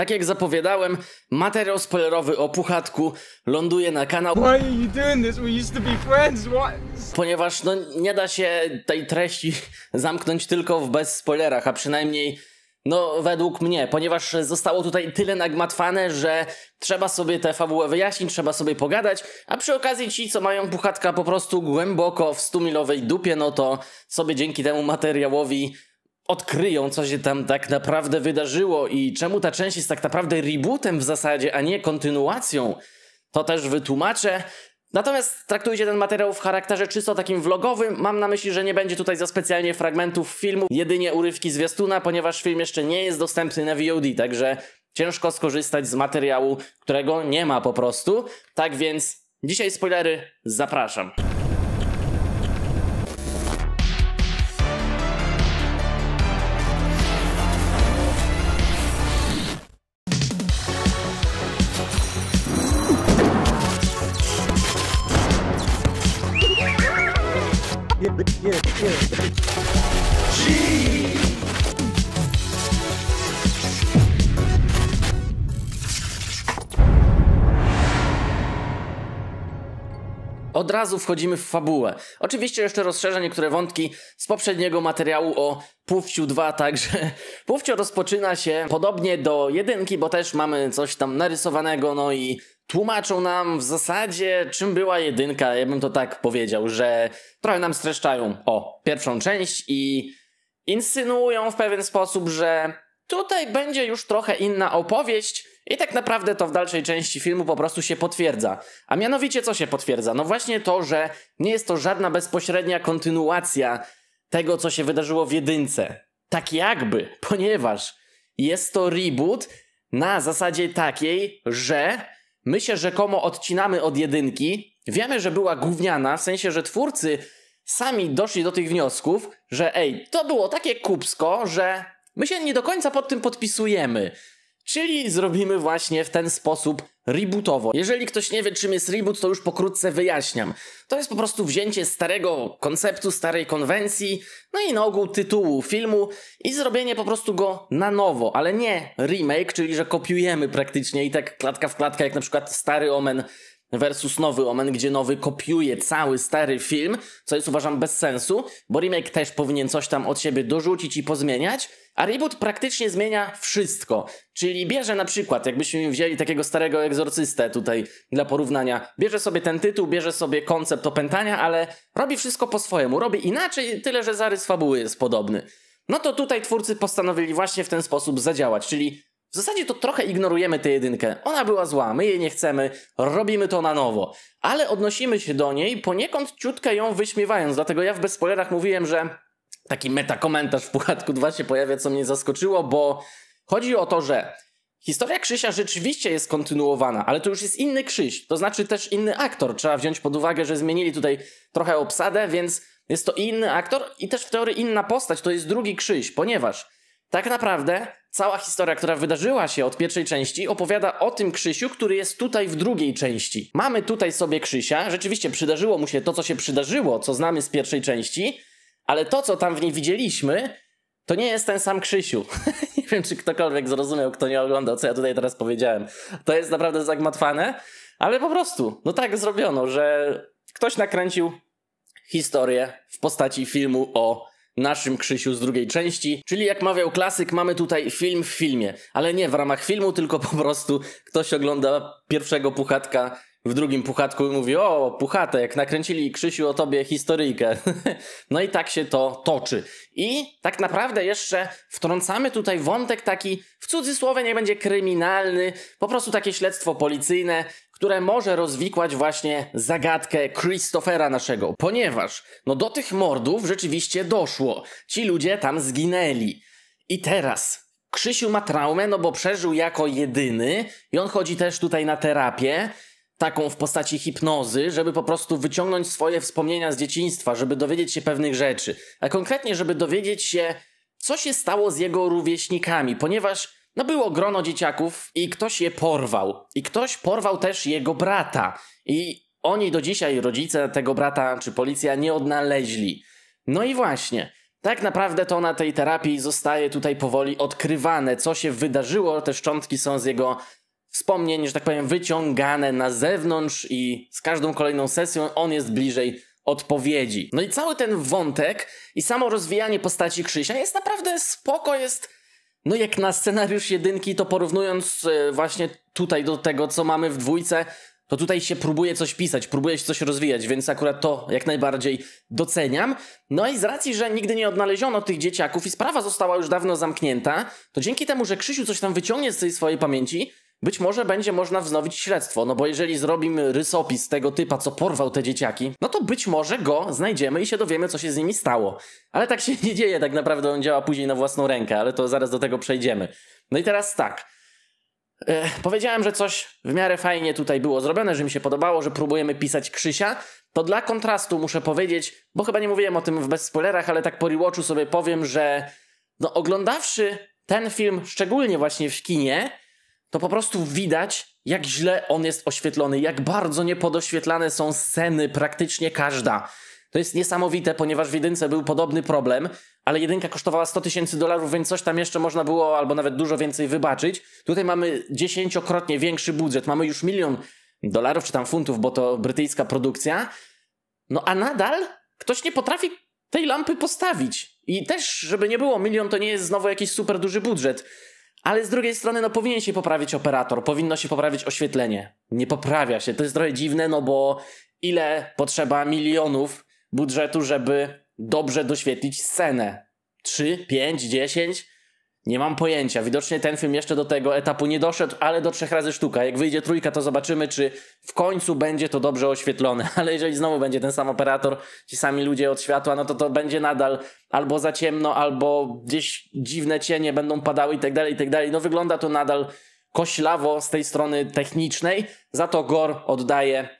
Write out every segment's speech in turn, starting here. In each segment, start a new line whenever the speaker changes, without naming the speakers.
Tak jak zapowiadałem, materiał spoilerowy o Puchatku ląduje na kanał,
Why are you doing this? We used to be friends. What?
ponieważ no, nie da się tej treści zamknąć tylko w bez spoilerach, a przynajmniej no według mnie, ponieważ zostało tutaj tyle nagmatwane, że trzeba sobie tę fabułę wyjaśnić, trzeba sobie pogadać, a przy okazji ci, co mają Puchatka po prostu głęboko w 100-milowej dupie, no to sobie dzięki temu materiałowi odkryją, co się tam tak naprawdę wydarzyło i czemu ta część jest tak naprawdę rebootem w zasadzie, a nie kontynuacją. To też wytłumaczę. Natomiast traktujcie ten materiał w charakterze czysto takim vlogowym. Mam na myśli, że nie będzie tutaj za specjalnie fragmentów filmu, jedynie urywki zwiastuna, ponieważ film jeszcze nie jest dostępny na VOD, także ciężko skorzystać z materiału, którego nie ma po prostu. Tak więc dzisiaj spoilery, zapraszam. Od razu wchodzimy w fabułę. Oczywiście jeszcze rozszerzę niektóre wątki z poprzedniego materiału o Pufciu 2, także Pufcio rozpoczyna się podobnie do jedynki, bo też mamy coś tam narysowanego, no i tłumaczą nam w zasadzie czym była jedynka, ja bym to tak powiedział, że trochę nam streszczają o pierwszą część i insynuują w pewien sposób, że tutaj będzie już trochę inna opowieść i tak naprawdę to w dalszej części filmu po prostu się potwierdza. A mianowicie co się potwierdza? No właśnie to, że nie jest to żadna bezpośrednia kontynuacja tego, co się wydarzyło w jedynce. Tak jakby, ponieważ jest to reboot na zasadzie takiej, że my się rzekomo odcinamy od jedynki. Wiemy, że była gówniana, w sensie, że twórcy sami doszli do tych wniosków, że ej, to było takie kupsko, że my się nie do końca pod tym podpisujemy. Czyli zrobimy właśnie w ten sposób rebootowo. Jeżeli ktoś nie wie, czym jest reboot, to już pokrótce wyjaśniam. To jest po prostu wzięcie starego konceptu, starej konwencji, no i na ogół tytułu filmu i zrobienie po prostu go na nowo, ale nie remake, czyli że kopiujemy praktycznie i tak klatka w klatkę, jak na przykład stary Omen versus nowy Omen, gdzie nowy kopiuje cały stary film, co jest uważam bez sensu, bo remake też powinien coś tam od siebie dorzucić i pozmieniać, a reboot praktycznie zmienia wszystko. Czyli bierze na przykład, jakbyśmy wzięli takiego starego egzorcystę tutaj dla porównania, bierze sobie ten tytuł, bierze sobie koncept opętania, ale robi wszystko po swojemu, robi inaczej, tyle że zarys fabuły jest podobny. No to tutaj twórcy postanowili właśnie w ten sposób zadziałać, czyli w zasadzie to trochę ignorujemy tę jedynkę. Ona była zła, my jej nie chcemy, robimy to na nowo. Ale odnosimy się do niej, poniekąd ciutkę ją wyśmiewając. Dlatego ja w bezspoilerach mówiłem, że taki metakomentarz w Puchatku 2 się pojawia, co mnie zaskoczyło, bo chodzi o to, że historia Krzysia rzeczywiście jest kontynuowana, ale to już jest inny Krzyś, to znaczy też inny aktor. Trzeba wziąć pod uwagę, że zmienili tutaj trochę obsadę, więc jest to inny aktor i też w teorii inna postać, to jest drugi Krzyś, ponieważ tak naprawdę cała historia, która wydarzyła się od pierwszej części, opowiada o tym Krzysiu, który jest tutaj w drugiej części. Mamy tutaj sobie Krzysia, rzeczywiście przydarzyło mu się to, co się przydarzyło, co znamy z pierwszej części, ale to, co tam w niej widzieliśmy, to nie jest ten sam Krzysiu. nie wiem, czy ktokolwiek zrozumiał, kto nie oglądał, co ja tutaj teraz powiedziałem. To jest naprawdę zagmatwane, ale po prostu, no tak zrobiono, że ktoś nakręcił historię w postaci filmu o naszym Krzysiu z drugiej części. Czyli jak mawiał klasyk, mamy tutaj film w filmie. Ale nie w ramach filmu, tylko po prostu ktoś ogląda pierwszego puchatka w drugim puchatku i mówi, o, puchate, jak nakręcili Krzysiu o tobie historyjkę. no i tak się to toczy. I tak naprawdę jeszcze wtrącamy tutaj wątek taki, w cudzysłowie nie będzie kryminalny, po prostu takie śledztwo policyjne, które może rozwikłać właśnie zagadkę Christophera naszego, ponieważ no do tych mordów rzeczywiście doszło. Ci ludzie tam zginęli. I teraz Krzysiu ma traumę, no bo przeżył jako jedyny i on chodzi też tutaj na terapię, taką w postaci hipnozy, żeby po prostu wyciągnąć swoje wspomnienia z dzieciństwa, żeby dowiedzieć się pewnych rzeczy. A konkretnie, żeby dowiedzieć się, co się stało z jego rówieśnikami, ponieważ no było grono dzieciaków i ktoś je porwał. I ktoś porwał też jego brata. I oni do dzisiaj, rodzice tego brata czy policja, nie odnaleźli. No i właśnie, tak naprawdę to na tej terapii zostaje tutaj powoli odkrywane, co się wydarzyło. Te szczątki są z jego wspomnień, że tak powiem, wyciągane na zewnątrz i z każdą kolejną sesją on jest bliżej odpowiedzi. No i cały ten wątek i samo rozwijanie postaci Krzysia jest naprawdę spoko, jest no jak na scenariusz jedynki, to porównując e, właśnie tutaj do tego, co mamy w dwójce, to tutaj się próbuje coś pisać, próbuje się coś rozwijać, więc akurat to jak najbardziej doceniam. No i z racji, że nigdy nie odnaleziono tych dzieciaków i sprawa została już dawno zamknięta, to dzięki temu, że Krzysiu coś tam wyciągnie z tej swojej pamięci, być może będzie można wznowić śledztwo, no bo jeżeli zrobimy rysopis tego typa, co porwał te dzieciaki, no to być może go znajdziemy i się dowiemy, co się z nimi stało. Ale tak się nie dzieje, tak naprawdę on działa później na własną rękę, ale to zaraz do tego przejdziemy. No i teraz tak. E, powiedziałem, że coś w miarę fajnie tutaj było zrobione, że mi się podobało, że próbujemy pisać Krzysia. To dla kontrastu muszę powiedzieć, bo chyba nie mówiłem o tym w bez spoilerach, ale tak po rewatchu sobie powiem, że no oglądawszy ten film, szczególnie właśnie w kinie, to po prostu widać, jak źle on jest oświetlony, jak bardzo niepodoświetlane są sceny, praktycznie każda. To jest niesamowite, ponieważ w jedynce był podobny problem, ale jedynka kosztowała 100 tysięcy dolarów, więc coś tam jeszcze można było, albo nawet dużo więcej wybaczyć. Tutaj mamy dziesięciokrotnie większy budżet, mamy już milion dolarów czy tam funtów, bo to brytyjska produkcja. No a nadal ktoś nie potrafi tej lampy postawić. I też, żeby nie było, milion to nie jest znowu jakiś super duży budżet. Ale z drugiej strony, no powinien się poprawić operator, powinno się poprawić oświetlenie. Nie poprawia się. To jest trochę dziwne, no bo ile potrzeba milionów budżetu, żeby dobrze doświetlić scenę? 3, 5, 10? Nie mam pojęcia. Widocznie ten film jeszcze do tego etapu nie doszedł, ale do trzech razy sztuka. Jak wyjdzie trójka, to zobaczymy, czy w końcu będzie to dobrze oświetlone. Ale jeżeli znowu będzie ten sam operator, ci sami ludzie od światła, no to to będzie nadal albo za ciemno, albo gdzieś dziwne cienie będą padały i tak dalej, i tak dalej. No wygląda to nadal koślawo z tej strony technicznej, za to Gore oddaje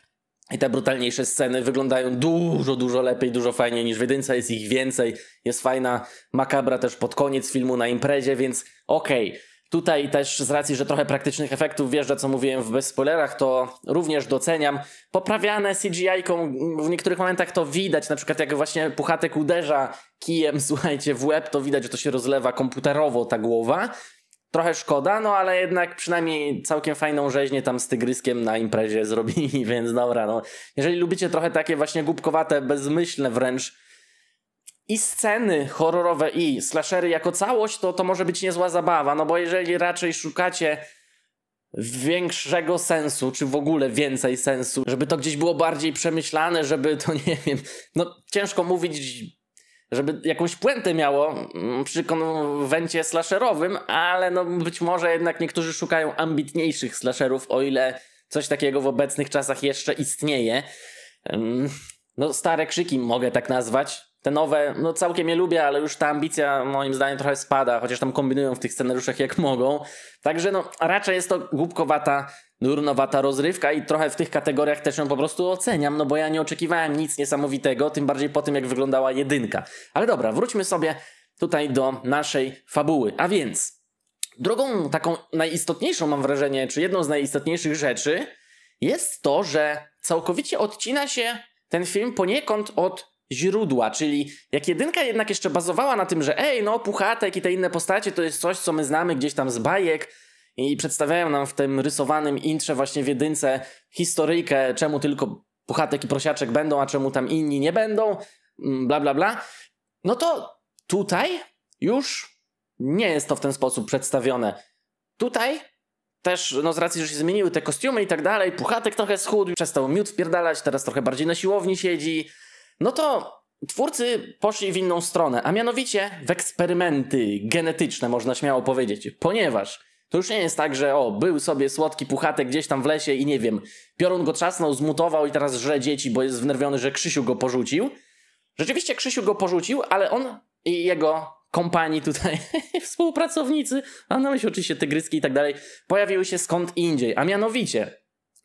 i te brutalniejsze sceny wyglądają dużo, dużo lepiej, dużo fajniej niż w jedynce, jest ich więcej, jest fajna makabra też pod koniec filmu na imprezie, więc okej. Okay. Tutaj też z racji, że trochę praktycznych efektów wjeżdża, co mówiłem w bez spoilerach, to również doceniam. Poprawiane CGI-ką w niektórych momentach to widać, na przykład jak właśnie Puchatek uderza kijem, słuchajcie, w łeb, to widać, że to się rozlewa komputerowo ta głowa. Trochę szkoda, no ale jednak przynajmniej całkiem fajną rzeźnię tam z tygryskiem na imprezie zrobili, więc dobra, no. Jeżeli lubicie trochę takie właśnie głupkowate, bezmyślne wręcz i sceny horrorowe i slashery jako całość, to to może być niezła zabawa, no bo jeżeli raczej szukacie większego sensu, czy w ogóle więcej sensu, żeby to gdzieś było bardziej przemyślane, żeby to, nie wiem, no ciężko mówić żeby jakąś puentę miało mm, przy konwencie slasherowym, ale no być może jednak niektórzy szukają ambitniejszych slasherów, o ile coś takiego w obecnych czasach jeszcze istnieje. No stare krzyki mogę tak nazwać. Te nowe, no całkiem je lubię, ale już ta ambicja moim zdaniem trochę spada, chociaż tam kombinują w tych scenariuszach jak mogą. Także no raczej jest to głupkowata durnowata rozrywka i trochę w tych kategoriach też ją po prostu oceniam, no bo ja nie oczekiwałem nic niesamowitego, tym bardziej po tym jak wyglądała jedynka. Ale dobra, wróćmy sobie tutaj do naszej fabuły. A więc drugą taką najistotniejszą mam wrażenie, czy jedną z najistotniejszych rzeczy jest to, że całkowicie odcina się ten film poniekąd od źródła, czyli jak jedynka jednak jeszcze bazowała na tym, że ej, no Puchatek i te inne postacie to jest coś, co my znamy gdzieś tam z bajek, i przedstawiają nam w tym rysowanym intrze właśnie w jedynce historyjkę, czemu tylko Puchatek i Prosiaczek będą, a czemu tam inni nie będą, mm, bla bla bla, no to tutaj już nie jest to w ten sposób przedstawione. Tutaj też, no z racji, że się zmieniły te kostiumy i tak dalej, Puchatek trochę schudł, przestał miód wpierdalać, teraz trochę bardziej na siłowni siedzi, no to twórcy poszli w inną stronę, a mianowicie w eksperymenty genetyczne, można śmiało powiedzieć, ponieważ to już nie jest tak, że o, był sobie słodki puchatek gdzieś tam w lesie i nie wiem, piorun go trzasnął, zmutował i teraz żre dzieci, bo jest wnerwiony, że Krzysiu go porzucił. Rzeczywiście Krzysiu go porzucił, ale on i jego kompanii tutaj, współpracownicy, a na myśli oczywiście tygryski i tak dalej, pojawiły się skąd indziej, a mianowicie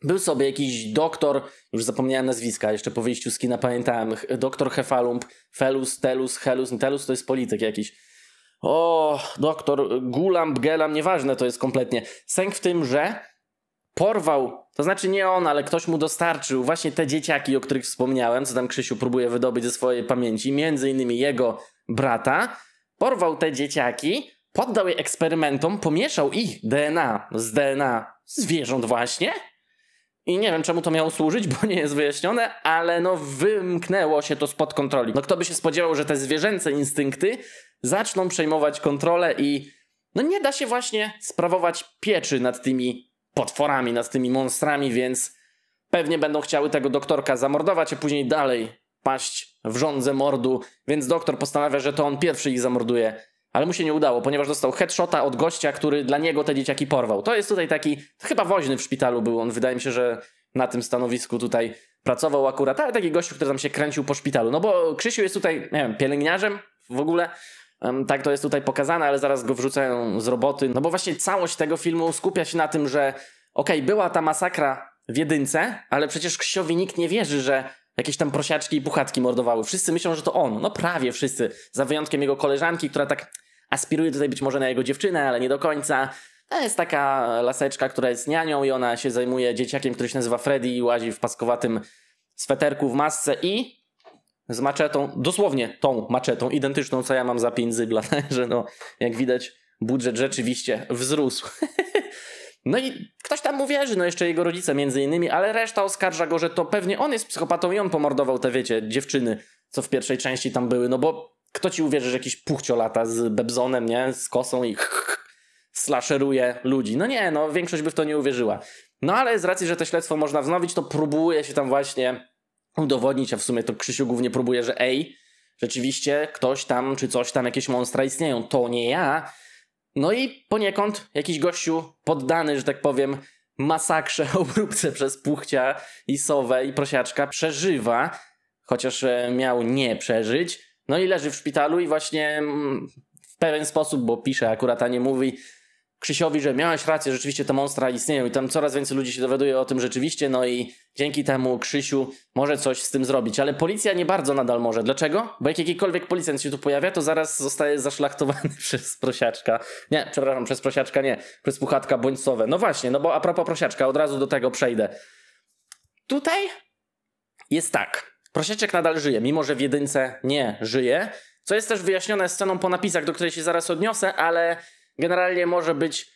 był sobie jakiś doktor, już zapomniałem nazwiska, jeszcze po wyjściu z kina pamiętałem, doktor Hefalump, Felus, Telus, Helus, Telus to jest polityk jakiś o, doktor Gulam, Gelam, nieważne to jest kompletnie. Sęk w tym, że porwał, to znaczy nie on, ale ktoś mu dostarczył właśnie te dzieciaki, o których wspomniałem, co tam Krzysiu próbuje wydobyć ze swojej pamięci, między innymi jego brata, porwał te dzieciaki, poddał je eksperymentom, pomieszał ich DNA z DNA zwierząt właśnie. I nie wiem, czemu to miało służyć, bo nie jest wyjaśnione, ale no wymknęło się to spod kontroli. No kto by się spodziewał, że te zwierzęce instynkty zaczną przejmować kontrolę i no nie da się właśnie sprawować pieczy nad tymi potworami, nad tymi monstrami, więc pewnie będą chciały tego doktorka zamordować, a później dalej paść w żądze mordu, więc doktor postanawia, że to on pierwszy ich zamorduje. Ale mu się nie udało, ponieważ dostał headshota od gościa, który dla niego te dzieciaki porwał. To jest tutaj taki, chyba woźny w szpitalu był on, wydaje mi się, że na tym stanowisku tutaj pracował akurat, ale taki gościu, który tam się kręcił po szpitalu. No bo Krzysiu jest tutaj, nie wiem, pielęgniarzem w ogóle, tak to jest tutaj pokazane, ale zaraz go wrzucają z roboty. No bo właśnie całość tego filmu skupia się na tym, że okej, okay, była ta masakra w jedynce, ale przecież Krzysiowi nikt nie wierzy, że jakieś tam prosiaczki i puchatki mordowały. Wszyscy myślą, że to on. No prawie wszyscy. Za wyjątkiem jego koleżanki, która tak aspiruje tutaj być może na jego dziewczynę, ale nie do końca. To jest taka laseczka, która jest nianią i ona się zajmuje dzieciakiem, który się nazywa Freddy i łazi w paskowatym sweterku w masce i z maczetą, dosłownie tą maczetą, identyczną co ja mam za 5 zybla, także no, jak widać budżet rzeczywiście wzrósł. No i ktoś tam mu wierzy, no jeszcze jego rodzice między innymi, ale reszta oskarża go, że to pewnie on jest psychopatą i on pomordował te, wiecie, dziewczyny, co w pierwszej części tam były, no bo kto ci uwierzy, że jakiś puchcio lata z bebzonem, nie, z kosą i slasheruje ludzi. No nie, no większość by w to nie uwierzyła. No ale z racji, że to śledztwo można wznowić, to próbuje się tam właśnie udowodnić, a w sumie to Krzysiu głównie próbuje, że ej, rzeczywiście ktoś tam czy coś tam, jakieś monstra istnieją, to nie ja, no i poniekąd jakiś gościu poddany, że tak powiem, masakrze, obróbce przez puchcia i sowę i prosiaczka przeżywa, chociaż e, miał nie przeżyć. No i leży w szpitalu i właśnie mm, w pewien sposób, bo pisze akurat, a nie mówi, Krzysiowi, że miałeś rację, rzeczywiście te monstra istnieją i tam coraz więcej ludzi się dowiaduje o tym rzeczywiście, no i dzięki temu Krzysiu może coś z tym zrobić, ale policja nie bardzo nadal może. Dlaczego? Bo jak jakikolwiek policjant się tu pojawia, to zaraz zostaje zaszlachtowany przez prosiaczka. Nie, przepraszam, przez prosiaczka nie, przez puchatka bądźcowe. No właśnie, no bo a propos prosiaczka, od razu do tego przejdę. Tutaj jest tak. Prosiaczek nadal żyje, mimo że w jedynce nie żyje, co jest też wyjaśnione sceną po napisach, do której się zaraz odniosę, ale generalnie może być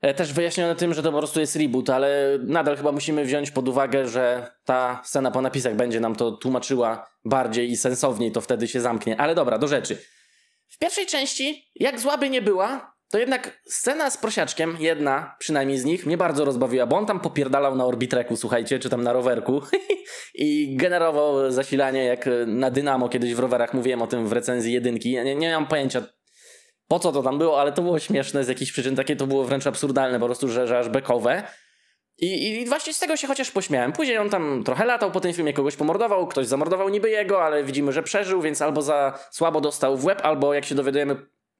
e, też wyjaśnione tym, że to po prostu jest reboot, ale nadal chyba musimy wziąć pod uwagę, że ta scena po napisach będzie nam to tłumaczyła bardziej i sensowniej, to wtedy się zamknie. Ale dobra, do rzeczy. W pierwszej części, jak złaby nie była, to jednak scena z prosiaczkiem, jedna przynajmniej z nich, mnie bardzo rozbawiła, bo on tam popierdalał na orbitreku, słuchajcie, czy tam na rowerku i generował zasilanie jak na dynamo, kiedyś w rowerach mówiłem o tym w recenzji jedynki. Ja nie, nie pojęcia, po co to tam było, ale to było śmieszne z jakichś przyczyn, takie to było wręcz absurdalne, po prostu, że, że aż bekowe. I, I właśnie z tego się chociaż pośmiałem. Później on tam trochę latał po tym filmie, kogoś pomordował, ktoś zamordował niby jego, ale widzimy, że przeżył, więc albo za słabo dostał w łeb, albo jak się dowiadujemy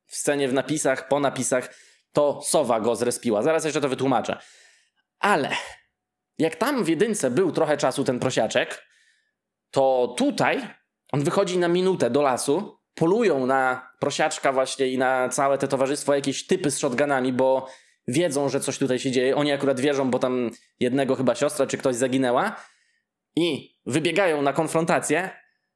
w scenie, w napisach, po napisach, to sowa go zrespiła. Zaraz jeszcze to wytłumaczę. Ale jak tam w jedynce był trochę czasu ten prosiaczek, to tutaj on wychodzi na minutę do lasu, polują na prosiaczka właśnie i na całe te towarzystwo jakieś typy z shotgunami, bo wiedzą, że coś tutaj się dzieje. Oni akurat wierzą, bo tam jednego chyba siostra czy ktoś zaginęła i wybiegają na konfrontację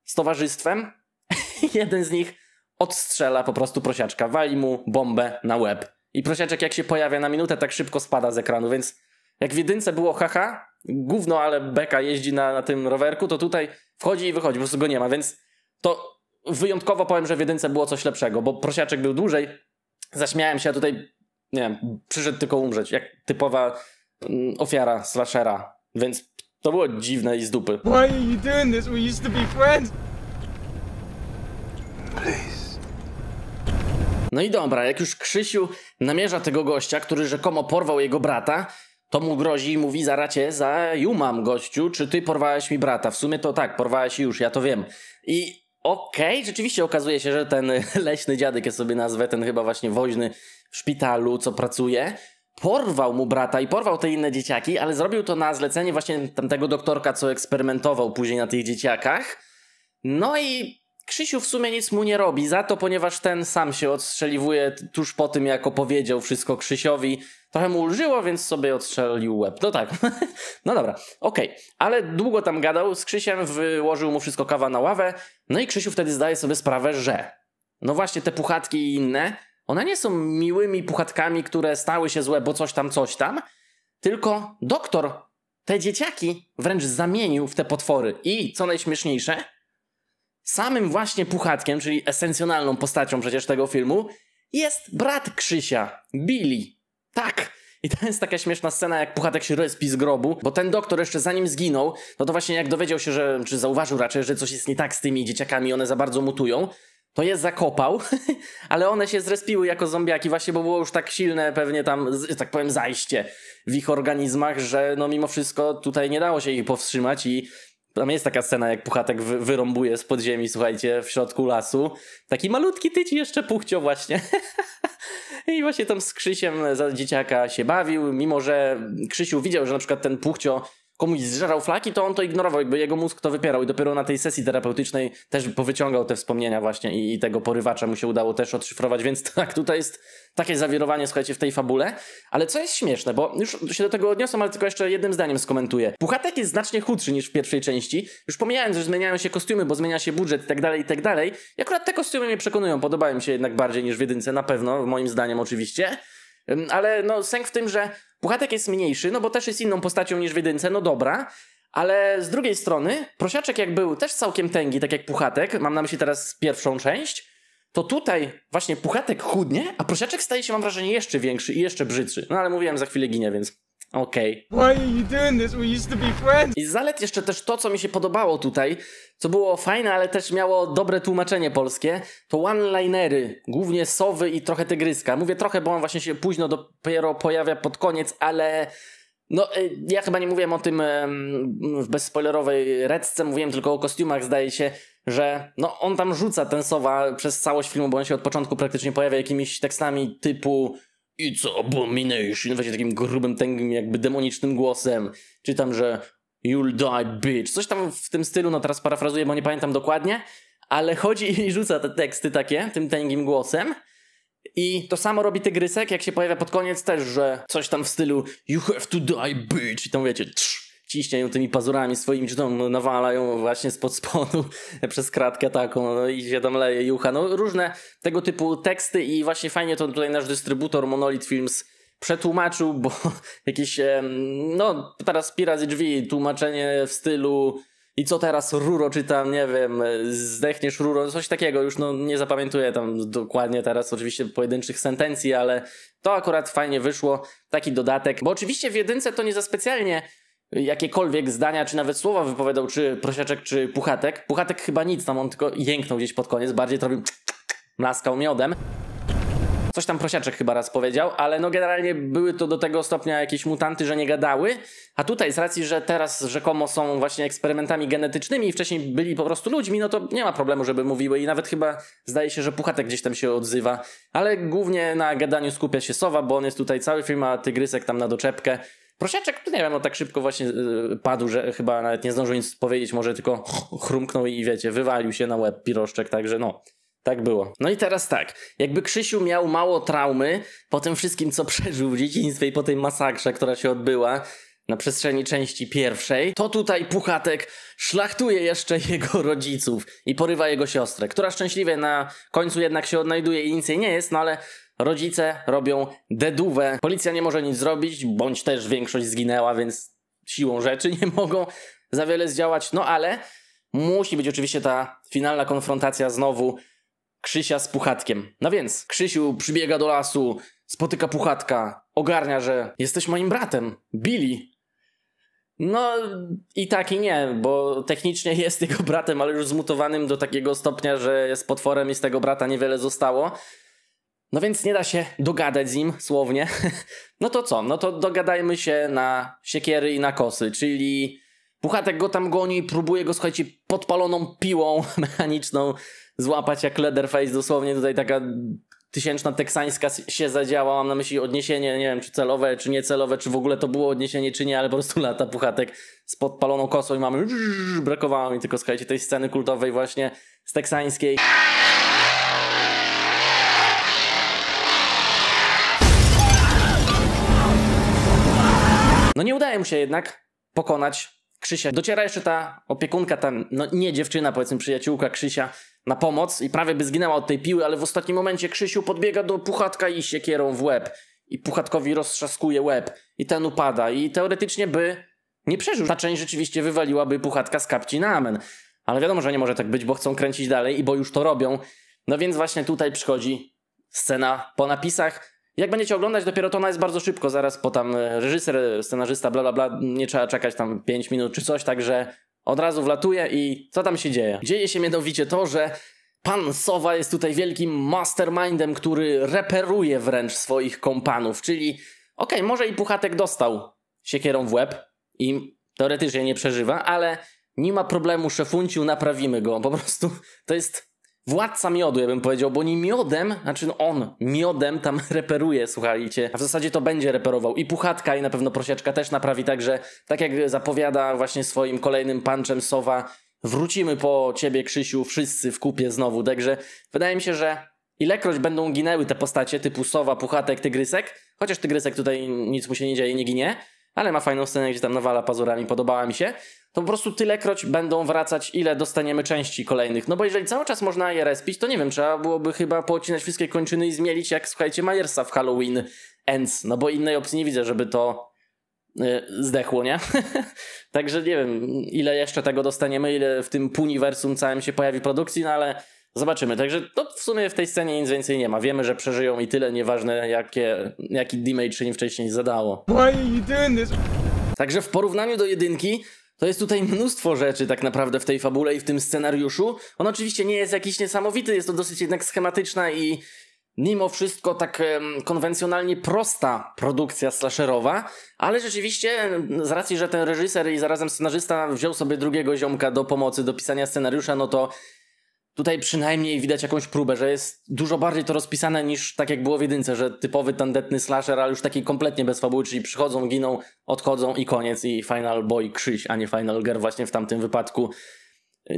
z towarzystwem. Jeden z nich odstrzela po prostu prosiaczka, wali mu bombę na łeb. I prosiaczek jak się pojawia na minutę, tak szybko spada z ekranu, więc jak w jedynce było haha, gówno, ale beka jeździ na, na tym rowerku, to tutaj wchodzi i wychodzi, po prostu go nie ma, więc to wyjątkowo powiem, że w jedynce było coś lepszego, bo prosiaczek był dłużej, zaśmiałem się, a tutaj, nie wiem, przyszedł tylko umrzeć, jak typowa mm, ofiara slashera, więc to było dziwne i z dupy.
Why are you doing this? We used to be friends.
Please. No i dobra, jak już Krzysiu namierza tego gościa, który rzekomo porwał jego brata, to mu grozi i mówi zaracie za jumam gościu, czy ty porwałeś mi brata? W sumie to tak, porwałeś już, ja to wiem. I okej, okay, rzeczywiście okazuje się, że ten leśny dziadek, ja sobie nazwę, ten chyba właśnie woźny w szpitalu, co pracuje, porwał mu brata i porwał te inne dzieciaki, ale zrobił to na zlecenie właśnie tamtego doktorka, co eksperymentował później na tych dzieciakach. No i Krzysiu w sumie nic mu nie robi za to, ponieważ ten sam się odstrzeliwuje tuż po tym, jak opowiedział wszystko Krzysiowi. Trochę mu ulżyło, więc sobie odstrzelił łeb. No tak. no dobra, okej. Okay. Ale długo tam gadał z Krzysiem, wyłożył mu wszystko kawa na ławę. No i Krzysiu wtedy zdaje sobie sprawę, że no właśnie te puchatki i inne, one nie są miłymi puchatkami, które stały się złe, bo coś tam, coś tam, tylko doktor te dzieciaki wręcz zamienił w te potwory. I co najśmieszniejsze, samym właśnie puchatkiem, czyli esencjonalną postacią przecież tego filmu, jest brat Krzysia, Billy. Tak. I to jest taka śmieszna scena, jak Puchatek się respi z grobu, bo ten doktor jeszcze zanim zginął, no to właśnie jak dowiedział się, że, czy zauważył raczej, że coś jest nie tak z tymi dzieciakami, one za bardzo mutują, to je zakopał, ale one się zrespiły jako zombiaki właśnie, bo było już tak silne pewnie tam, tak powiem, zajście w ich organizmach, że no mimo wszystko tutaj nie dało się ich powstrzymać i tam jest taka scena, jak Puchatek wy wyrąbuje z podziemi, słuchajcie, w środku lasu. Taki malutki tyci jeszcze puchcio właśnie. I właśnie tam z Krzysiem za dzieciaka się bawił, mimo że Krzysiu widział, że na przykład ten puchcio komuś zżerał flaki, to on to ignorował, jakby jego mózg to wypierał i dopiero na tej sesji terapeutycznej też powyciągał te wspomnienia właśnie i, i tego porywacza mu się udało też odszyfrować, więc tak, tutaj jest takie zawirowanie, słuchajcie, w tej fabule, ale co jest śmieszne, bo już się do tego odniosłem, ale tylko jeszcze jednym zdaniem skomentuję. Puchatek jest znacznie chudszy niż w pierwszej części, już pomijając, że zmieniają się kostiumy, bo zmienia się budżet i tak dalej, i tak dalej, akurat te kostiumy mnie przekonują, podobają mi się jednak bardziej niż w jedynce, na pewno, moim zdaniem oczywiście, ale no sęk w tym, że Puchatek jest mniejszy, no bo też jest inną postacią niż w jedynce, no dobra, ale z drugiej strony, prosiaczek jak był też całkiem tęgi, tak jak Puchatek, mam na myśli teraz pierwszą część, to tutaj właśnie Puchatek chudnie, a prosiaczek staje się, mam wrażenie, jeszcze większy i jeszcze brzydszy. No ale mówiłem, za chwilę ginie, więc okej.
Why are you doing this? We used to be friends.
I zalet jeszcze też to, co mi się podobało tutaj, co było fajne, ale też miało dobre tłumaczenie polskie, to one-linery, głównie sowy i trochę tygryska. Mówię trochę, bo on właśnie się późno dopiero pojawia pod koniec, ale no, y, ja chyba nie mówiłem o tym w bezspoilerowej recce, mówiłem tylko o kostiumach, zdaje się, że no, on tam rzuca ten sowa przez całość filmu, bo on się od początku praktycznie pojawia jakimiś tekstami typu It's abomination, właśnie takim grubym, tęgim, jakby demonicznym głosem. Czytam, że You'll die, bitch. Coś tam w tym stylu, no teraz parafrazuję, bo nie pamiętam dokładnie, ale chodzi i rzuca te teksty takie, tym tęgim głosem. I to samo robi Tygrysek, jak się pojawia pod koniec też, że coś tam w stylu You have to die, bitch. I tam wiecie, trz, ciśnie ją tymi pazurami swoimi, czy tam nawalają właśnie spod spodu przez kratkę taką, no i się tam leje jucha. No różne tego typu teksty i właśnie fajnie to tutaj nasz dystrybutor Monolith Films przetłumaczył, bo jakieś, no teraz Piracy Drzwi, tłumaczenie w stylu i co teraz ruro czytam, nie wiem, zdechniesz ruro, coś takiego, już no nie zapamiętuję tam dokładnie teraz oczywiście pojedynczych sentencji, ale to akurat fajnie wyszło, taki dodatek, bo oczywiście w jedynce to nie za specjalnie jakiekolwiek zdania, czy nawet słowa wypowiadał, czy prosiaczek, czy puchatek. Puchatek chyba nic, tam on tylko jęknął gdzieś pod koniec, bardziej to robił mlaskał miodem. Coś tam prosiaczek chyba raz powiedział, ale no generalnie były to do tego stopnia jakieś mutanty, że nie gadały. A tutaj z racji, że teraz rzekomo są właśnie eksperymentami genetycznymi i wcześniej byli po prostu ludźmi, no to nie ma problemu, żeby mówiły i nawet chyba zdaje się, że Puchatek gdzieś tam się odzywa. Ale głównie na gadaniu skupia się Sowa, bo on jest tutaj cały film, a Tygrysek tam na doczepkę. Prosiaczek, nie wiem, no tak szybko właśnie yy, padł, że chyba nawet nie zdążył nic powiedzieć, może tylko chrumknął i wiecie, wywalił się na łeb piroszczek, także no. Tak było. No i teraz tak, jakby Krzysiu miał mało traumy po tym wszystkim, co przeżył w dzieciństwie i po tej masakrze, która się odbyła na przestrzeni części pierwszej, to tutaj Puchatek szlachtuje jeszcze jego rodziców i porywa jego siostrę, która szczęśliwie na końcu jednak się odnajduje i nic jej nie jest, no ale rodzice robią deduwę. Policja nie może nic zrobić, bądź też większość zginęła, więc siłą rzeczy nie mogą za wiele zdziałać, no ale musi być oczywiście ta finalna konfrontacja znowu Krzysia z Puchatkiem. No więc, Krzysiu przybiega do lasu, spotyka Puchatka, ogarnia, że jesteś moim bratem, Billy. No i tak i nie, bo technicznie jest jego bratem, ale już zmutowanym do takiego stopnia, że jest potworem i z tego brata niewiele zostało. No więc nie da się dogadać z nim słownie. No to co? No to dogadajmy się na siekiery i na kosy, czyli Puchatek go tam goni, próbuje go, słuchajcie, podpaloną piłą mechaniczną złapać jak Leatherface, dosłownie tutaj taka tysięczna teksańska się zadziała, mam na myśli odniesienie, nie wiem czy celowe, czy niecelowe, czy w ogóle to było odniesienie, czy nie, ale po prostu lata Puchatek z podpaloną kosą i mamy brakowało mi tylko, słuchajcie, tej sceny kultowej właśnie z teksańskiej. No nie udaje mu się jednak pokonać Krzysia. Dociera jeszcze ta opiekunka, ta no nie dziewczyna, powiedzmy przyjaciółka Krzysia, na pomoc i prawie by zginęła od tej piły, ale w ostatnim momencie Krzysiu podbiega do Puchatka i siekierą w łeb. I Puchatkowi roztrzaskuje łeb. I ten upada. I teoretycznie by nie przeżył. Ta część rzeczywiście wywaliłaby Puchatka z kapci na amen. Ale wiadomo, że nie może tak być, bo chcą kręcić dalej i bo już to robią. No więc właśnie tutaj przychodzi scena po napisach. Jak będziecie oglądać, dopiero to ona jest bardzo szybko, zaraz po tam e, reżyser, scenarzysta, bla bla bla, nie trzeba czekać tam 5 minut czy coś, także od razu wlatuje i co tam się dzieje? Dzieje się mianowicie to, że pan Sowa jest tutaj wielkim mastermindem, który reperuje wręcz swoich kompanów, czyli okej, okay, może i Puchatek dostał siekierą w łeb i teoretycznie nie przeżywa, ale nie ma problemu, szefunciu, naprawimy go. Po prostu to jest władca miodu, ja bym powiedział, bo nie miodem, znaczy no on miodem tam reperuje, słuchajcie. A w zasadzie to będzie reperował. I Puchatka i na pewno Prosiaczka też naprawi, także tak jak zapowiada właśnie swoim kolejnym punchem Sowa, wrócimy po ciebie Krzysiu wszyscy w kupie znowu, także wydaje mi się, że ilekroć będą ginęły te postacie typu Sowa, Puchatek, Tygrysek, chociaż Tygrysek tutaj nic mu się nie dzieje, nie ginie, ale ma fajną scenę, gdzie tam nawala pazurami, podobała mi się, to po prostu tylekroć będą wracać, ile dostaniemy części kolejnych. No bo jeżeli cały czas można je respić, to nie wiem, trzeba byłoby chyba pocinać wszystkie kończyny i zmielić, jak słuchajcie, Majersa w Halloween Ends, no bo innej opcji nie widzę, żeby to yy, zdechło, nie? Także nie wiem, ile jeszcze tego dostaniemy, ile w tym puniwersum całym się pojawi produkcji, no ale Zobaczymy. Także to w sumie w tej scenie nic więcej nie ma. Wiemy, że przeżyją i tyle, nieważne jakie, jaki damage im wcześniej zadało.
Why are you doing this?
Także w porównaniu do jedynki, to jest tutaj mnóstwo rzeczy tak naprawdę w tej fabule i w tym scenariuszu. On oczywiście nie jest jakiś niesamowity, jest to dosyć jednak schematyczna i mimo wszystko tak um, konwencjonalnie prosta produkcja slasherowa, ale rzeczywiście z racji, że ten reżyser i zarazem scenarzysta wziął sobie drugiego ziomka do pomocy, do pisania scenariusza, no to Tutaj przynajmniej widać jakąś próbę, że jest dużo bardziej to rozpisane niż tak jak było w jedynce, że typowy tandetny slasher, ale już taki kompletnie bez fabuły, czyli przychodzą, giną, odchodzą i koniec i Final Boy Krzyś, a nie Final Girl właśnie w tamtym wypadku.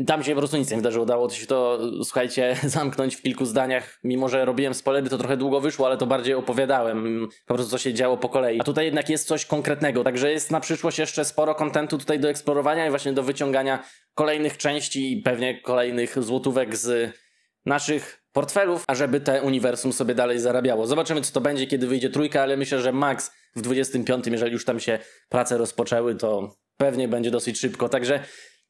Tam się po prostu nic nie wydarzyło. Udało się to, słuchajcie, zamknąć w kilku zdaniach. Mimo, że robiłem spoilery, to trochę długo wyszło, ale to bardziej opowiadałem. Po prostu co się działo po kolei. A tutaj jednak jest coś konkretnego, także jest na przyszłość jeszcze sporo kontentu tutaj do eksplorowania i właśnie do wyciągania kolejnych części i pewnie kolejnych złotówek z naszych portfelów, ażeby te uniwersum sobie dalej zarabiało. Zobaczymy, co to będzie, kiedy wyjdzie trójka, ale myślę, że max w 25, jeżeli już tam się prace rozpoczęły, to pewnie będzie dosyć szybko. Także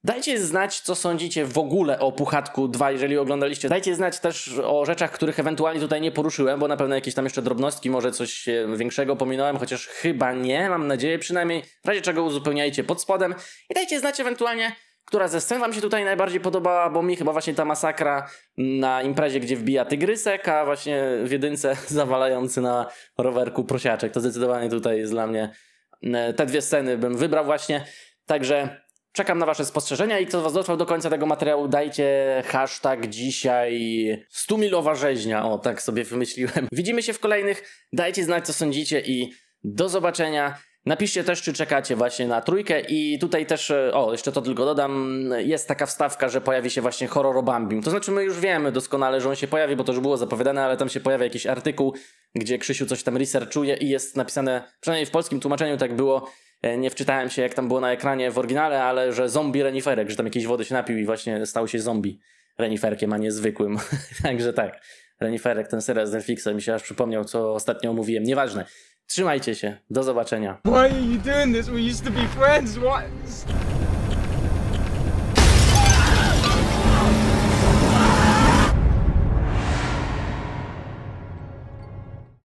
Dajcie znać, co sądzicie w ogóle o Puchatku 2, jeżeli oglądaliście. Dajcie znać też o rzeczach, których ewentualnie tutaj nie poruszyłem, bo na pewno jakieś tam jeszcze drobnostki, może coś większego pominąłem, chociaż chyba nie, mam nadzieję przynajmniej. W razie czego uzupełniajcie pod spodem i dajcie znać ewentualnie, która ze scen wam się tutaj najbardziej podobała, bo mi chyba właśnie ta masakra na imprezie, gdzie wbija tygrysek, a właśnie w jedynce zawalający na rowerku prosiaczek. To zdecydowanie tutaj jest dla mnie e, te dwie sceny bym wybrał właśnie. Także Czekam na wasze spostrzeżenia i kto was dotrwał do końca tego materiału, dajcie hashtag dzisiaj 100 milowa rzeźnia. O, tak sobie wymyśliłem. Widzimy się w kolejnych. Dajcie znać, co sądzicie i do zobaczenia. Napiszcie też, czy czekacie właśnie na trójkę i tutaj też, e, o, jeszcze to tylko dodam, jest taka wstawka, że pojawi się właśnie horror o Bambim. To znaczy my już wiemy doskonale, że on się pojawi, bo to już było zapowiadane, ale tam się pojawia jakiś artykuł, gdzie Krzysiu coś tam researchuje i jest napisane, przynajmniej w polskim tłumaczeniu tak było, E, nie wczytałem się, jak tam było na ekranie w oryginale, ale że zombie reniferek, że tam jakiejś wody się napił i właśnie stał się zombie reniferkiem, a nie zwykłym. Także tak, reniferek, ten serial z Netflixa mi się aż przypomniał, co ostatnio mówiłem. Nieważne. Trzymajcie się. Do zobaczenia.
Why are you doing this? We used to be friends. What?